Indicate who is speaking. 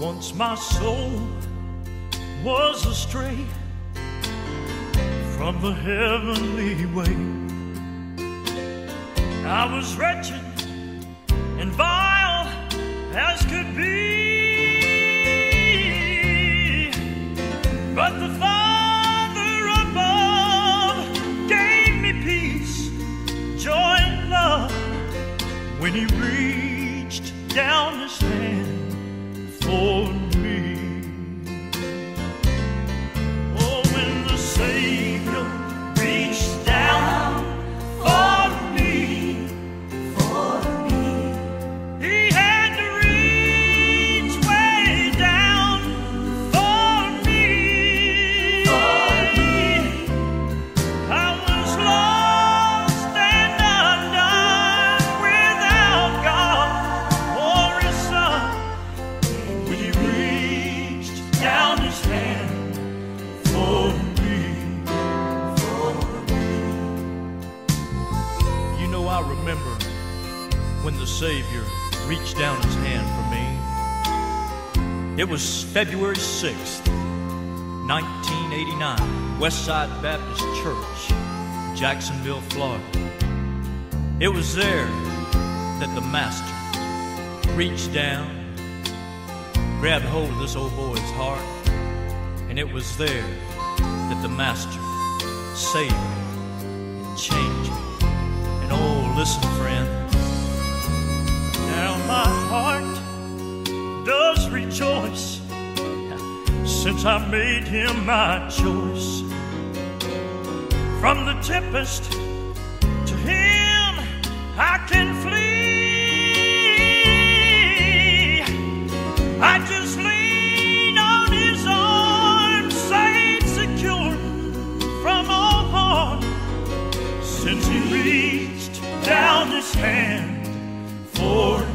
Speaker 1: Once my soul was astray from the heavenly way. I was wretched and vile as could be, but the Father above gave me peace, joy, and love when He reached down His hand the Savior reached down His hand for me. It was February 6th, 1989, Westside Baptist Church, Jacksonville, Florida. It was there that the Master reached down, grabbed hold of this old boy's heart, and it was there that the Master saved me and changed me. And oh, listen, rejoice since I made him my choice. From the tempest to him I can flee. I just lean on his arms, safe, secure from all harm. Since he reached down his hand for